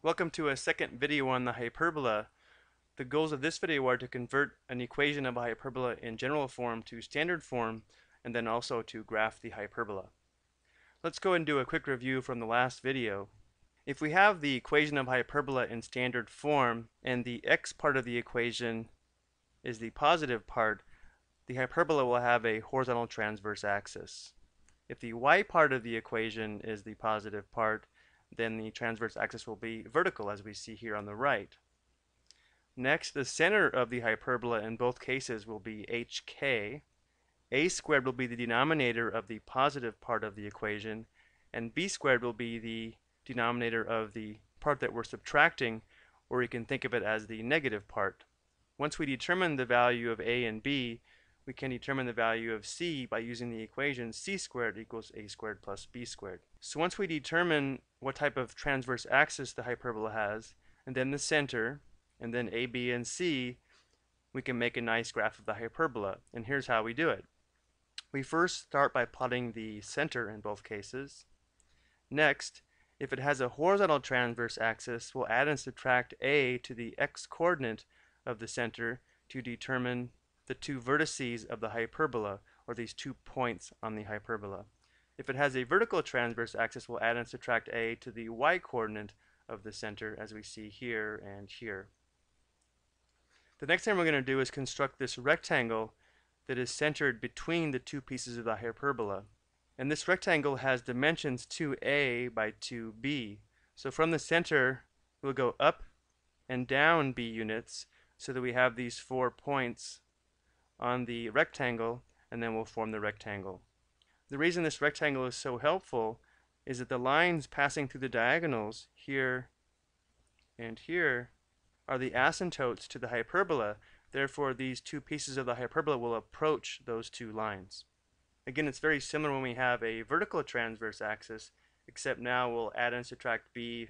Welcome to a second video on the hyperbola. The goals of this video are to convert an equation of a hyperbola in general form to standard form and then also to graph the hyperbola. Let's go and do a quick review from the last video. If we have the equation of hyperbola in standard form and the x part of the equation is the positive part, the hyperbola will have a horizontal transverse axis. If the y part of the equation is the positive part, then the transverse axis will be vertical as we see here on the right. Next, the center of the hyperbola in both cases will be hk. a squared will be the denominator of the positive part of the equation, and b squared will be the denominator of the part that we're subtracting, or you can think of it as the negative part. Once we determine the value of a and b, we can determine the value of c by using the equation c squared equals a squared plus b squared. So once we determine what type of transverse axis the hyperbola has, and then the center, and then a, b, and c, we can make a nice graph of the hyperbola. And here's how we do it. We first start by plotting the center in both cases. Next, if it has a horizontal transverse axis, we'll add and subtract a to the x-coordinate of the center to determine the two vertices of the hyperbola, or these two points on the hyperbola. If it has a vertical transverse axis, we'll add and subtract a to the y-coordinate of the center, as we see here and here. The next thing we're going to do is construct this rectangle that is centered between the two pieces of the hyperbola. And this rectangle has dimensions 2a by 2b. So from the center, we'll go up and down b units so that we have these four points on the rectangle and then we'll form the rectangle. The reason this rectangle is so helpful is that the lines passing through the diagonals here and here are the asymptotes to the hyperbola. Therefore, these two pieces of the hyperbola will approach those two lines. Again, it's very similar when we have a vertical transverse axis, except now we'll add and subtract b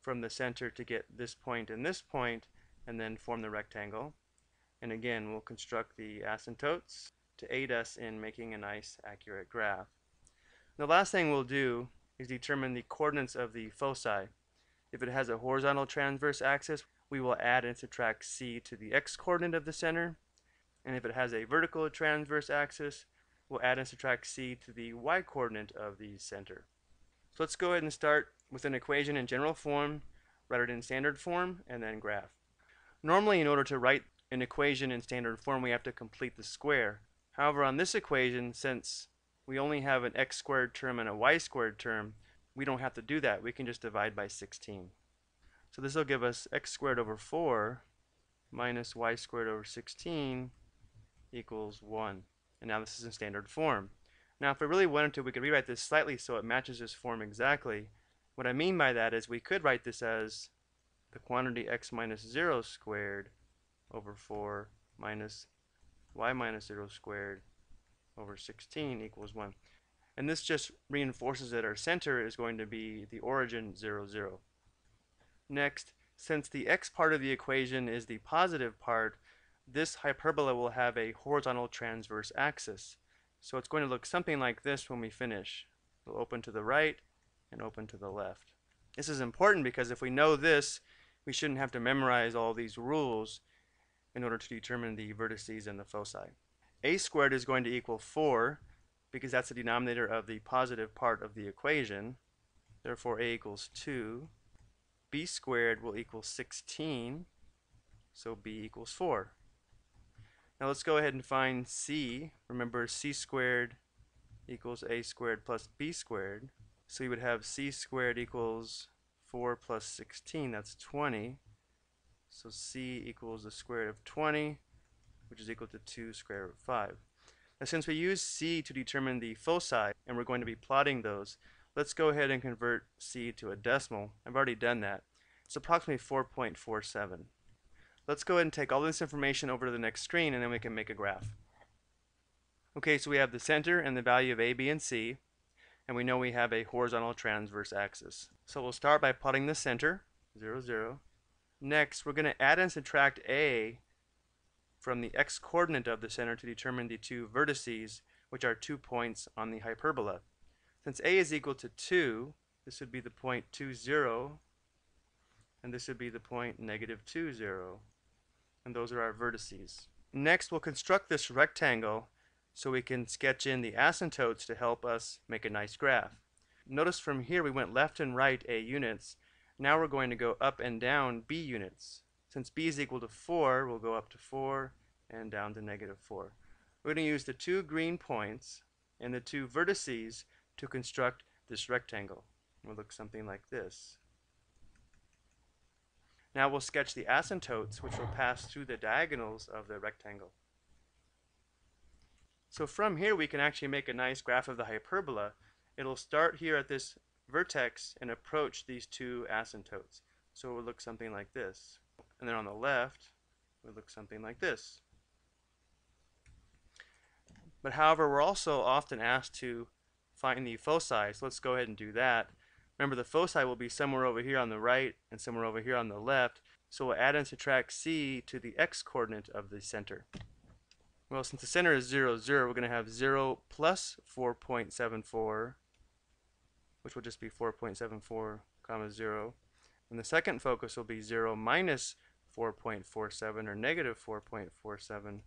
from the center to get this point and this point, and then form the rectangle. And again, we'll construct the asymptotes to aid us in making a nice accurate graph. The last thing we'll do is determine the coordinates of the foci. If it has a horizontal transverse axis, we will add and subtract c to the x-coordinate of the center. And if it has a vertical transverse axis, we'll add and subtract c to the y-coordinate of the center. So let's go ahead and start with an equation in general form, write it in standard form, and then graph. Normally, in order to write an equation in standard form, we have to complete the square. However, on this equation, since we only have an x squared term and a y squared term, we don't have to do that. We can just divide by 16. So this will give us x squared over 4 minus y squared over 16 equals 1. And now this is in standard form. Now if we really wanted to, we could rewrite this slightly so it matches this form exactly. What I mean by that is we could write this as the quantity x minus 0 squared over 4 minus y minus 0 squared over 16 equals 1. And this just reinforces that our center is going to be the origin 0, 0. Next, since the x part of the equation is the positive part, this hyperbola will have a horizontal transverse axis. So it's going to look something like this when we finish. It'll open to the right and open to the left. This is important because if we know this, we shouldn't have to memorize all these rules in order to determine the vertices and the foci. a squared is going to equal 4 because that's the denominator of the positive part of the equation. Therefore, a equals 2. b squared will equal 16, so b equals 4. Now let's go ahead and find c. Remember, c squared equals a squared plus b squared. So you would have c squared equals 4 plus 16, that's 20. So c equals the square root of 20, which is equal to 2 square root of 5. Now since we use c to determine the foci, and we're going to be plotting those, let's go ahead and convert c to a decimal. I've already done that. It's approximately 4.47. Let's go ahead and take all this information over to the next screen and then we can make a graph. Okay, so we have the center and the value of a, b, and c, and we know we have a horizontal transverse axis. So we'll start by plotting the center, 0, 0, Next, we're going to add and subtract a from the x-coordinate of the center to determine the two vertices, which are two points on the hyperbola. Since a is equal to 2, this would be the point 2, 0, and this would be the point negative 2, 0. And those are our vertices. Next, we'll construct this rectangle so we can sketch in the asymptotes to help us make a nice graph. Notice from here we went left and right a units. Now we're going to go up and down b units. Since b is equal to 4, we'll go up to 4 and down to negative 4. We're going to use the two green points and the two vertices to construct this rectangle. It will look something like this. Now we'll sketch the asymptotes which will pass through the diagonals of the rectangle. So from here we can actually make a nice graph of the hyperbola. It'll start here at this vertex and approach these two asymptotes. So it would look something like this. And then on the left, it would look something like this. But however, we're also often asked to find the foci, so let's go ahead and do that. Remember the foci will be somewhere over here on the right and somewhere over here on the left, so we'll add and subtract c to the x-coordinate of the center. Well, since the center is 0, 0, we're going to have 0 plus 4.74, which will just be 4.74 comma 0. And the second focus will be 0 minus 4.47 or negative 4.47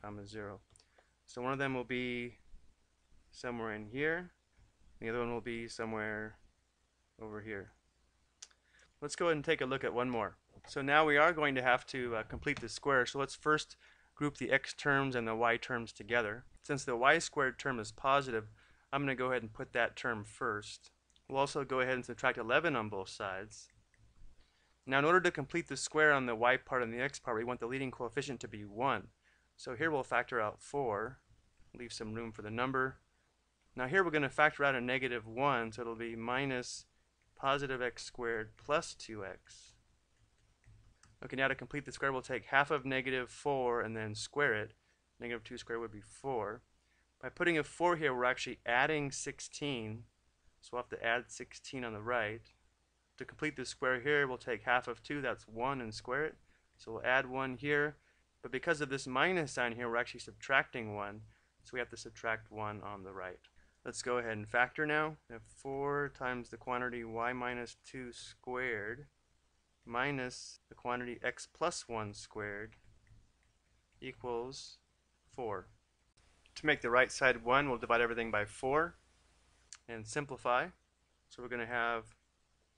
comma 0. So one of them will be somewhere in here. The other one will be somewhere over here. Let's go ahead and take a look at one more. So now we are going to have to uh, complete the square. So let's first group the x terms and the y terms together. Since the y squared term is positive, I'm going to go ahead and put that term first. We'll also go ahead and subtract 11 on both sides. Now in order to complete the square on the y part and the x part, we want the leading coefficient to be 1. So here we'll factor out 4, leave some room for the number. Now here we're going to factor out a negative 1, so it'll be minus positive x squared plus 2x. Okay, now to complete the square, we'll take half of negative 4 and then square it. Negative 2 squared would be 4. By putting a 4 here, we're actually adding 16. So we'll have to add 16 on the right. To complete the square here, we'll take half of 2, that's 1, and square it. So we'll add 1 here. But because of this minus sign here, we're actually subtracting 1. So we have to subtract 1 on the right. Let's go ahead and factor now. We have 4 times the quantity y minus 2 squared minus the quantity x plus 1 squared equals 4. To make the right side 1, we'll divide everything by 4 and simplify. So we're going to have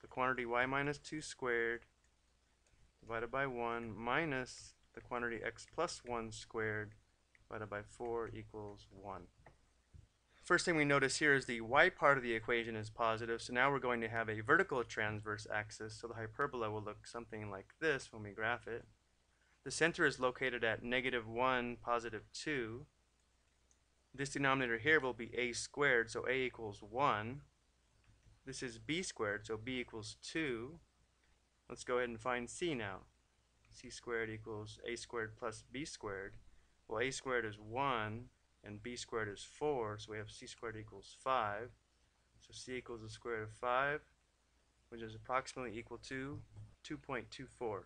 the quantity y minus 2 squared divided by 1 minus the quantity x plus 1 squared divided by 4 equals 1. First thing we notice here is the y part of the equation is positive, so now we're going to have a vertical transverse axis, so the hyperbola will look something like this when we graph it. The center is located at negative 1, positive 2. This denominator here will be a squared, so a equals 1. This is b squared, so b equals 2. Let's go ahead and find c now c squared equals a squared plus b squared. Well, a squared is 1 and b squared is 4, so we have c squared equals 5. So c equals the square root of 5, which is approximately equal to 2.24.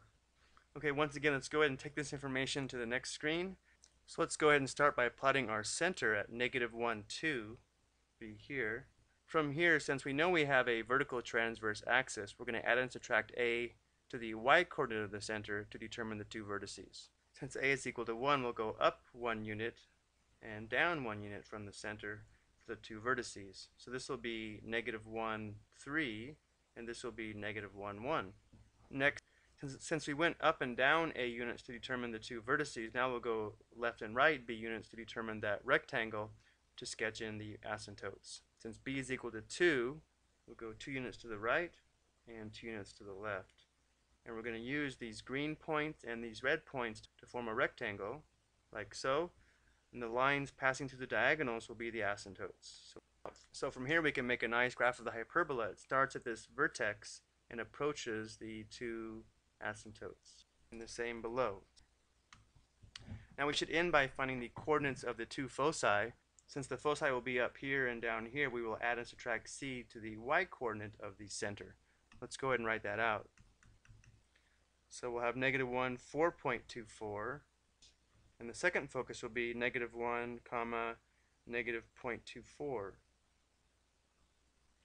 Okay, once again, let's go ahead and take this information to the next screen. So let's go ahead and start by plotting our center at negative 1, 2, be here. From here, since we know we have a vertical transverse axis, we're going to add and subtract a to the y-coordinate of the center to determine the two vertices. Since a is equal to 1, we'll go up 1 unit and down 1 unit from the center for the two vertices. So this will be negative 1, 3, and this will be negative 1, 1. Next, since we went up and down a units to determine the two vertices, now we'll go left and right b units to determine that rectangle to sketch in the asymptotes. Since b is equal to 2, we'll go 2 units to the right and 2 units to the left. And we're going to use these green points and these red points to form a rectangle, like so. And the lines passing through the diagonals will be the asymptotes. So, so from here we can make a nice graph of the hyperbola. It starts at this vertex and approaches the two asymptotes. And the same below. Now we should end by finding the coordinates of the two foci. Since the foci will be up here and down here, we will add and subtract c to the y-coordinate of the center. Let's go ahead and write that out. So we'll have negative 1, 4.24. And the second focus will be negative 1, comma, negative 0.24.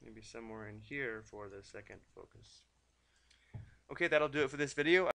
Maybe somewhere in here for the second focus. Okay, that'll do it for this video.